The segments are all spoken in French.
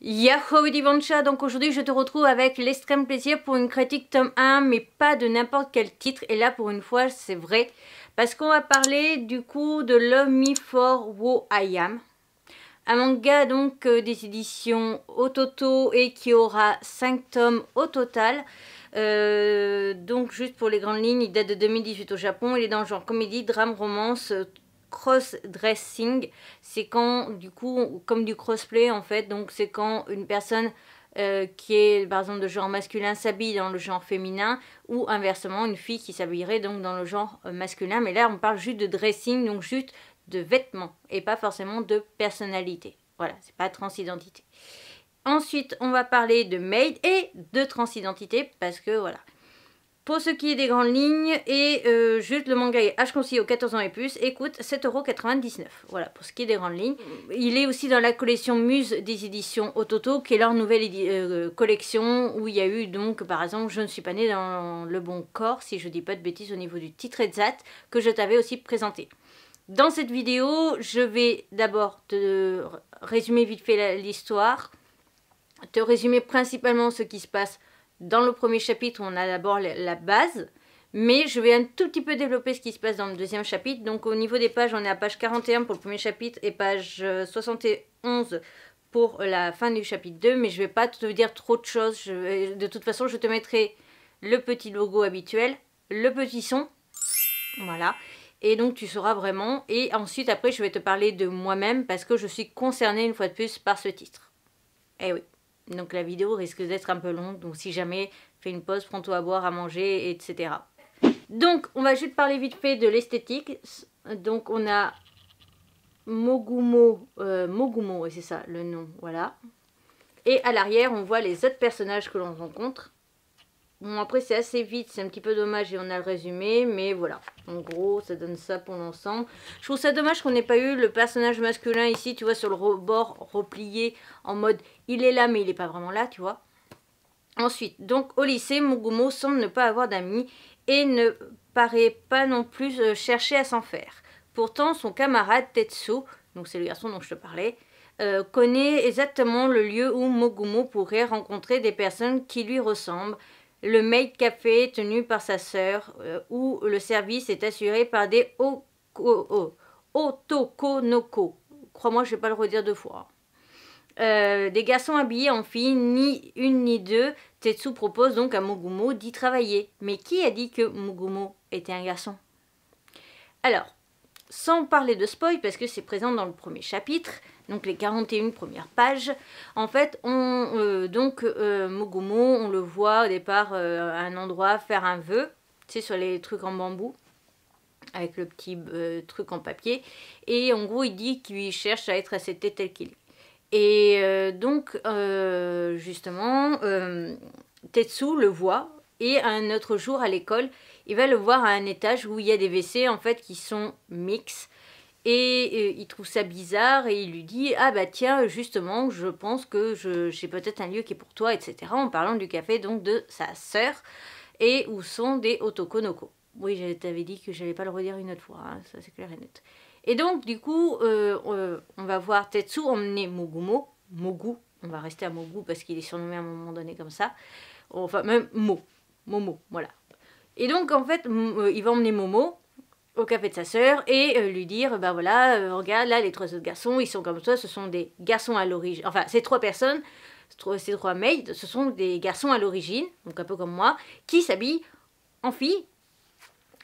Yahoo Divancha, donc aujourd'hui je te retrouve avec l'extrême plaisir pour une critique tome 1, mais pas de n'importe quel titre, et là pour une fois c'est vrai, parce qu'on va parler du coup de Love Me For Wo I Am, un manga donc euh, des éditions Ototo et qui aura 5 tomes au total, euh, donc juste pour les grandes lignes, il date de 2018 au Japon, il est dans genre comédie, drame, romance, cross-dressing, c'est quand, du coup, comme du crossplay en fait, donc c'est quand une personne euh, qui est par exemple de genre masculin s'habille dans le genre féminin ou inversement une fille qui s'habillerait donc dans le genre euh, masculin. Mais là on parle juste de dressing, donc juste de vêtements et pas forcément de personnalité. Voilà, c'est pas transidentité. Ensuite, on va parler de maid et de transidentité parce que voilà, pour ce qui est des grandes lignes, et euh, juste le manga est H conseillé aux 14 ans et plus, écoute 7,99€. Voilà, pour ce qui est des grandes lignes. Il est aussi dans la collection Muse des éditions Ototo, qui est leur nouvelle euh, collection, où il y a eu donc, par exemple, Je ne suis pas née dans le bon corps, si je dis pas de bêtises au niveau du titre exact, que je t'avais aussi présenté. Dans cette vidéo, je vais d'abord te résumer vite fait l'histoire, te résumer principalement ce qui se passe dans le premier chapitre, on a d'abord la base, mais je vais un tout petit peu développer ce qui se passe dans le deuxième chapitre. Donc au niveau des pages, on est à page 41 pour le premier chapitre et page 71 euh, pour la fin du chapitre 2, mais je ne vais pas te dire trop de choses. de toute façon, je te mettrai le petit logo habituel, le petit son, voilà. Et donc tu sauras vraiment. Et ensuite, après, je vais te parler de moi-même parce que je suis concernée une fois de plus par ce titre. Eh oui. Donc la vidéo risque d'être un peu longue, donc si jamais, fais une pause, prends-toi à boire, à manger, etc. Donc on va juste parler vite fait de l'esthétique. Donc on a Mogumo, euh, Mogumo, et c'est ça le nom, voilà. Et à l'arrière, on voit les autres personnages que l'on rencontre. Bon, après, c'est assez vite, c'est un petit peu dommage et on a le résumé, mais voilà. En gros, ça donne ça pour l'ensemble. Je trouve ça dommage qu'on n'ait pas eu le personnage masculin ici, tu vois, sur le bord replié, en mode, il est là, mais il n'est pas vraiment là, tu vois. Ensuite, donc au lycée, Mugumo semble ne pas avoir d'amis et ne paraît pas non plus euh, chercher à s'en faire. Pourtant, son camarade Tetsu, donc c'est le garçon dont je te parlais, euh, connaît exactement le lieu où Mogumo pourrait rencontrer des personnes qui lui ressemblent le maid café tenu par sa sœur, euh, où le service est assuré par des otokonoko. Crois-moi, je ne vais pas le redire deux fois. Euh, des garçons habillés en filles, ni une ni deux. Tetsu propose donc à Mogumo d'y travailler. Mais qui a dit que Mogumo était un garçon? Alors, sans parler de spoil, parce que c'est présent dans le premier chapitre, donc les 41 premières pages. En fait, euh, donc euh, Mogumo, on le voit au départ euh, à un endroit faire un vœu, tu sais, sur les trucs en bambou, avec le petit truc en papier. Et en gros, il dit qu'il cherche à être accepté tel qu'il est. Et donc, justement, Tetsu le voit, et un autre jour à l'école, il va le voir à un étage où il y a des WC en fait qui sont mix et il trouve ça bizarre et il lui dit Ah bah tiens, justement, je pense que j'ai peut-être un lieu qui est pour toi, etc. En parlant du café donc de sa sœur et où sont des otokonoko. Oui, je t'avais dit que j'allais pas le redire une autre fois, hein, ça c'est clair et net. Et donc, du coup, euh, euh, on va voir Tetsu emmener Mogumo, Mogu, on va rester à Mogu parce qu'il est surnommé à un moment donné comme ça, enfin même Mo, Momo, voilà. Et donc, en fait, euh, il va emmener Momo au café de sa sœur et euh, lui dire ben voilà euh, regarde là les trois autres garçons ils sont comme toi ce sont des garçons à l'origine enfin ces trois personnes ces trois maids ce sont des garçons à l'origine donc un peu comme moi qui s'habillent en fille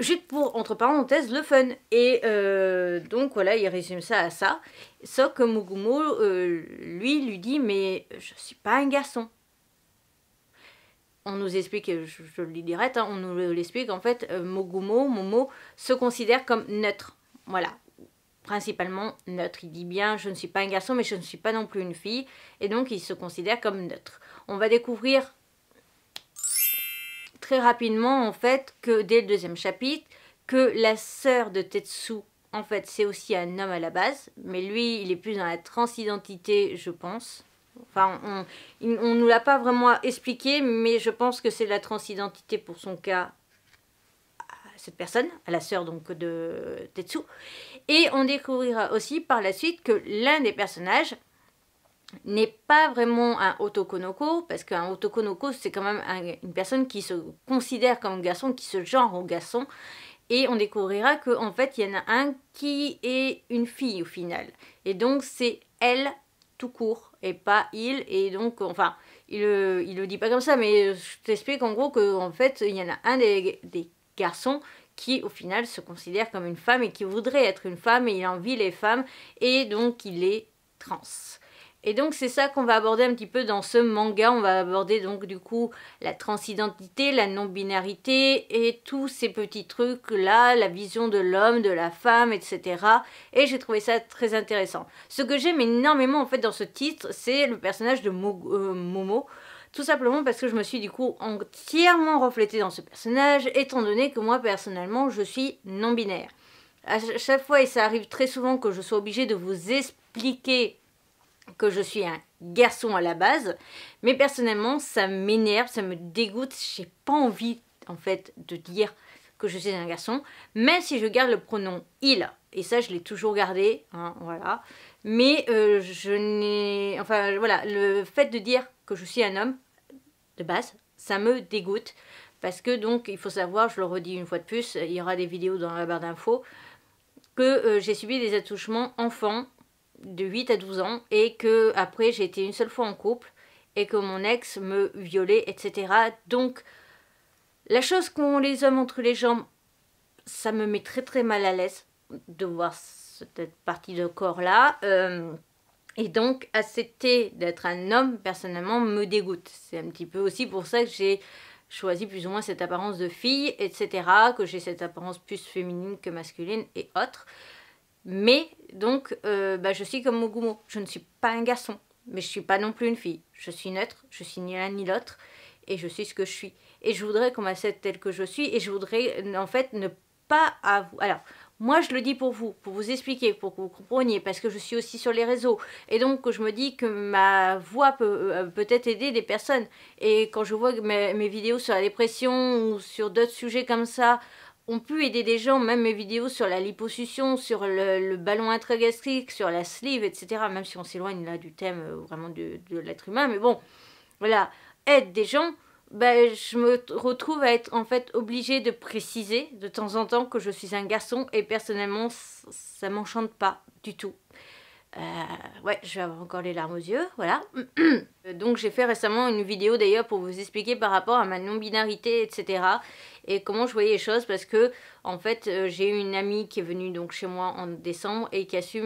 juste pour entre parenthèses le fun. Et donc voilà il résume ça à ça. Sauf que Mugumo lui lui dit mais je suis pas un garçon on nous explique, je, le lis direct, hein, on nous l'explique en fait, euh, Mogumo, Momo se considère comme neutre. Voilà, principalement neutre. Il dit bien, je ne suis pas un garçon, mais je ne suis pas non plus une fille. Et donc, il se considère comme neutre. On va découvrir très rapidement, en fait, que dès le deuxième chapitre, que la sœur de Tetsu, en fait, c'est aussi un homme à la base. Mais lui, il est plus dans la transidentité, je pense. Enfin, on ne nous l'a pas vraiment expliqué, mais je pense que c'est la transidentité pour son cas à cette personne, à la sœur donc de Tetsu. Et on découvrira aussi par la suite que l'un des personnages n'est pas vraiment un otokonoko, parce qu'un otokonoko, c'est quand même une personne qui se considère comme garçon, qui se genre au garçon, et on découvrira qu'en en fait, il y en a un qui est une fille au final. Et donc, c'est elle tout court, et pas il, et donc, enfin, il le, il le dit pas comme ça, mais je t'explique en gros qu'en fait, il y en a un des, des garçons qui au final se considère comme une femme et qui voudrait être une femme et il envie les femmes et donc il est trans. Et donc c'est ça qu'on va aborder un petit peu dans ce manga. On va aborder donc du coup la transidentité, la non-binarité et tous ces petits trucs là, la vision de l'homme, de la femme, etc. Et j'ai trouvé ça très intéressant. Ce que j'aime énormément en fait dans ce titre, c'est le personnage de euh, Momo. Tout simplement parce que je me suis du coup entièrement reflétée dans ce personnage, étant donné que moi personnellement je suis non-binaire. À chaque fois, et ça arrive très souvent que je sois obligée de vous expliquer que je suis un garçon à la base, mais personnellement ça m'énerve, ça me dégoûte, j'ai pas envie en fait de dire que je suis un garçon, même si je garde le pronom il, et ça je l'ai toujours gardé, hein, voilà, mais euh, je n'ai, enfin voilà, le fait de dire que je suis un homme, de base, ça me dégoûte. Parce que donc, il faut savoir, je le redis une fois de plus, il y aura des vidéos dans la barre d'infos, que euh, j'ai subi des attouchements enfants de 8 à 12 ans et que après j'ai été une seule fois en couple et que mon ex me violait, etc. Donc, la chose qu'ont les hommes entre les jambes, ça me met très très mal à l'aise de voir cette partie de corps là. Euh, et donc, accepter d'être un homme, personnellement, me dégoûte. C'est un petit peu aussi pour ça que j'ai choisi plus ou moins cette apparence de fille, etc. Que j'ai cette apparence plus féminine que masculine et autres. Mais, donc, euh, bah, je suis comme Mogumo. Je ne suis pas un garçon, mais je suis pas non plus une fille. Je suis neutre, je suis ni l'un ni l'autre, et je suis ce que je suis. Et je voudrais qu'on m'accepte tel que je suis, et je voudrais, en fait, ne pas avoir... Alors, moi, je le dis pour vous, pour vous expliquer, pour que vous compreniez, parce que je suis aussi sur les réseaux. Et donc, je me dis que ma voix peut euh, peut-être aider des personnes. Et quand je vois que mes, vidéos sur la dépression ou sur d'autres sujets comme ça ont pu aider des gens, même mes vidéos sur la liposuction, sur le, ballon intragastrique, sur la sleeve, etc., même si on s'éloigne là du thème euh, vraiment de, de l'être humain. Mais bon, voilà, aide des gens ben, je me retrouve à être en fait obligée de préciser de temps en temps que je suis un garçon et personnellement ça m'enchante pas du tout. Euh, ouais, je vais avoir encore les larmes aux yeux, voilà. Donc j'ai fait récemment une vidéo d'ailleurs pour vous expliquer par rapport à ma non-binarité, etc. Et comment je voyais les choses parce que en fait euh, j'ai une amie qui est venue donc chez moi en décembre et qui a su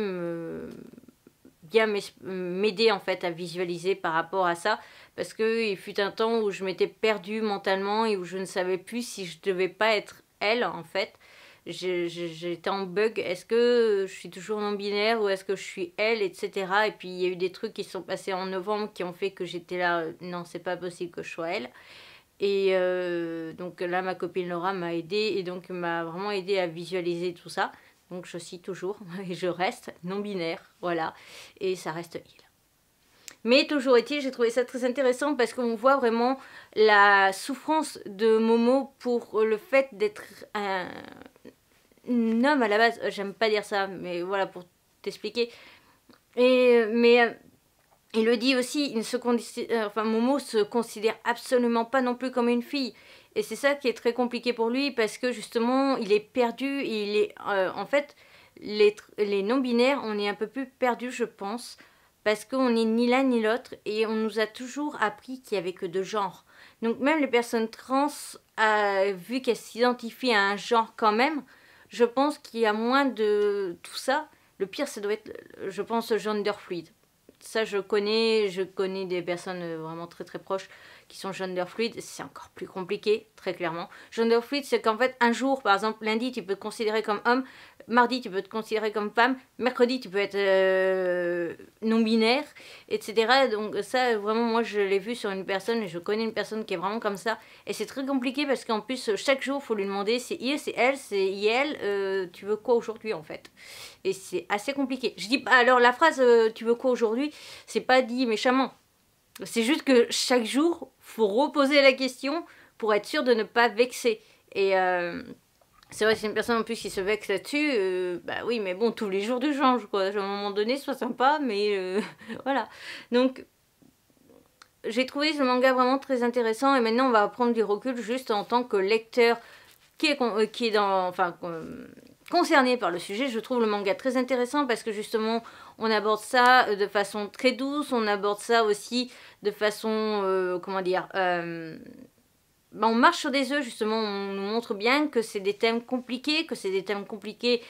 bien m'aider en fait à visualiser par rapport à ça parce qu'il fut un temps où je m'étais perdue mentalement et où je ne savais plus si je devais pas être elle en fait. J'étais en bug, est-ce que je suis toujours non-binaire ou est-ce que je suis elle, etc. Et puis il y a eu des trucs qui sont passés en novembre qui ont fait que j'étais là, non c'est pas possible que je sois elle. Et euh, donc là ma copine Laura m'a aidé et donc m'a vraiment aidé à visualiser tout ça. Donc je suis toujours et je reste non-binaire, voilà. Et ça reste il. Mais toujours est-il, j'ai trouvé ça très intéressant parce qu'on voit vraiment la souffrance de Momo pour le fait d'être un, homme à la base. J'aime pas dire ça, mais voilà pour t'expliquer. Et mais euh, il le dit aussi, il se euh, enfin Momo se considère absolument pas non plus comme une fille. Et c'est ça qui est très compliqué pour lui parce que justement il est perdu. il est euh, en fait les, les non binaires, on est un peu plus perdu, je pense parce qu'on n'est ni l'un ni l'autre et on nous a toujours appris qu'il n'y avait que deux genres. Donc même les personnes trans, euh, vu qu'elles s'identifient à un genre quand même, je pense qu'il y a moins de tout ça. Le pire, ça doit être, je pense, gender fluide. Ça, je connais, je connais des personnes vraiment très très proches qui sont gender fluide, c'est encore plus compliqué, très clairement. Gender fluide, c'est qu'en fait, un jour, par exemple, lundi, tu peux te considérer comme homme, mardi, tu peux te considérer comme femme, mercredi, tu peux être euh, non-binaire, etc. Donc ça, vraiment, moi, je l'ai vu sur une personne, je connais une personne qui est vraiment comme ça, et c'est très compliqué parce qu'en plus, chaque jour, il faut lui demander, c'est il, c'est elle, c'est elle, euh, tu veux quoi aujourd'hui, en fait? Et c'est assez compliqué. Je dis, alors la phrase, euh, tu veux quoi aujourd'hui, c'est pas dit méchamment. C'est juste que chaque jour, faut reposer la question pour être sûr de ne pas vexer. Et c'est vrai, c'est une personne en plus qui se vexe là-dessus. Euh, bah oui, mais bon, tous les jours du change, quoi. À un moment donné, soit sympa, mais euh, voilà. Donc, j'ai trouvé ce manga vraiment très intéressant. Et maintenant, on va prendre du recul juste en tant que lecteur qui est, euh, qui est dans, enfin, concerné par le sujet. Je trouve le manga très intéressant parce que justement, on aborde ça de façon très douce. On aborde ça aussi de façon, comment dire bah, on marche sur des œufs, justement, on nous montre bien que c'est des thèmes compliqués, que c'est des thèmes compliqués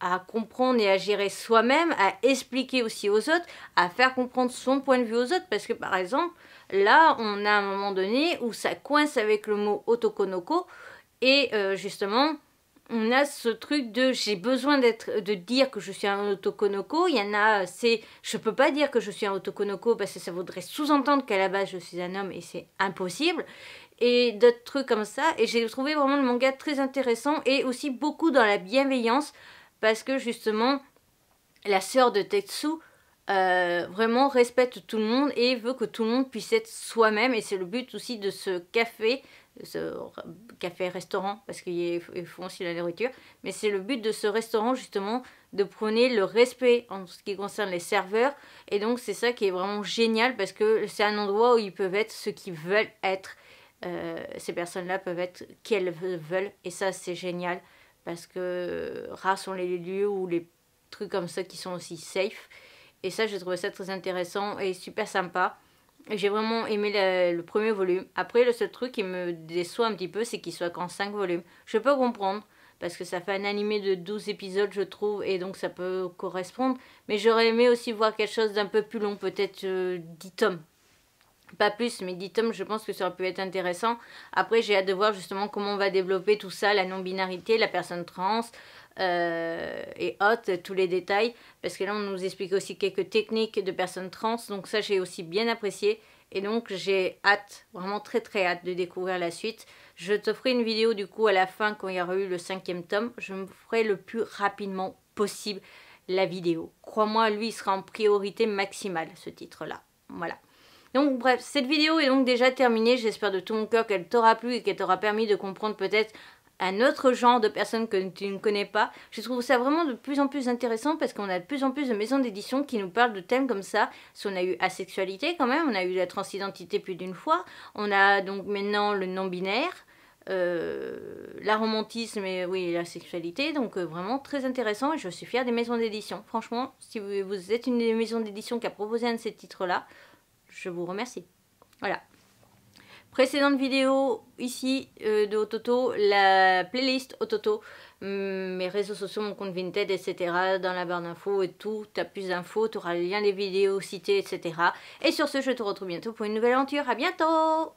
à comprendre et à gérer soi-même, à expliquer aussi aux autres, à faire comprendre son point de vue aux autres, parce que par exemple, là, on a un moment donné où ça coince avec le mot otokonoko, et euh, justement, on a ce truc de j'ai besoin d'être de dire que je suis un otokonoko il y en a c'est je peux pas dire que je suis un otokonoko parce que ça voudrait sous-entendre qu'à la base je suis un homme et c'est impossible et d'autres trucs comme ça. Et j'ai trouvé vraiment le manga très intéressant et aussi beaucoup dans la bienveillance parce que justement, la sœur de Tetsu euh, vraiment respecte tout le monde et veut que tout le monde puisse être soi-même. Et c'est le but aussi de ce café, ce café-restaurant, parce qu'ils font aussi la nourriture. Mais c'est le but de ce restaurant justement de prôner le respect en ce qui concerne les serveurs. Et donc c'est ça qui est vraiment génial parce que c'est un endroit où ils peuvent être ce qu'ils veulent être. Euh, ces personnes-là peuvent être qui elles veulent. Et ça, c'est génial parce que rares sont les lieux ou les trucs comme ça qui sont aussi safe. Et ça, j'ai trouvé ça très intéressant et super sympa. J'ai vraiment aimé le, premier volume. Après, le seul truc qui me déçoit un petit peu, c'est qu'il soit qu'en 5 volumes. Je peux comprendre, parce que ça fait un animé de 12 épisodes, je trouve, et donc ça peut correspondre. Mais j'aurais aimé aussi voir quelque chose d'un peu plus long, peut-être 10 euh, tomes. Pas plus, mais 10 tomes, je pense que ça aurait pu être intéressant. Après, j'ai hâte de voir justement comment on va développer tout ça, la non-binarité, la personne trans euh, et autres, tous les détails. Parce que là, on nous explique aussi quelques techniques de personnes trans. Donc ça, j'ai aussi bien apprécié. Et donc, j'ai hâte, vraiment très très hâte de découvrir la suite. Je te ferai une vidéo du coup à la fin quand il y aura eu le cinquième tome. Je me ferai le plus rapidement possible la vidéo. Crois-moi, lui, il sera en priorité maximale, ce titre-là. Voilà. Donc bref, cette vidéo est donc déjà terminée. J'espère de tout mon cœur qu'elle t'aura plu et qu'elle t'aura permis de comprendre peut-être un autre genre de personnes que tu ne connais pas. Je trouve ça vraiment de plus en plus intéressant parce qu'on a de plus en plus de maisons d'édition qui nous parlent de thèmes comme ça. Si on a eu asexualité quand même, on a eu la transidentité plus d'une fois, on a donc maintenant le non-binaire, euh, la romantisme et oui, la sexualité. Donc euh, vraiment très intéressant et je suis fière des maisons d'édition. Franchement, si vous êtes une des maisons d'édition qui a proposé un de ces titres-là, je vous remercie. Voilà. Précédente vidéo ici euh, de Ototo, la playlist Ototo, mm, mes réseaux sociaux, mon compte Vinted, etc. Dans la barre d'infos et tout, tu as plus d'infos, tu auras le lien des vidéos citées, etc. Et sur ce, je te retrouve bientôt pour une nouvelle aventure. À bientôt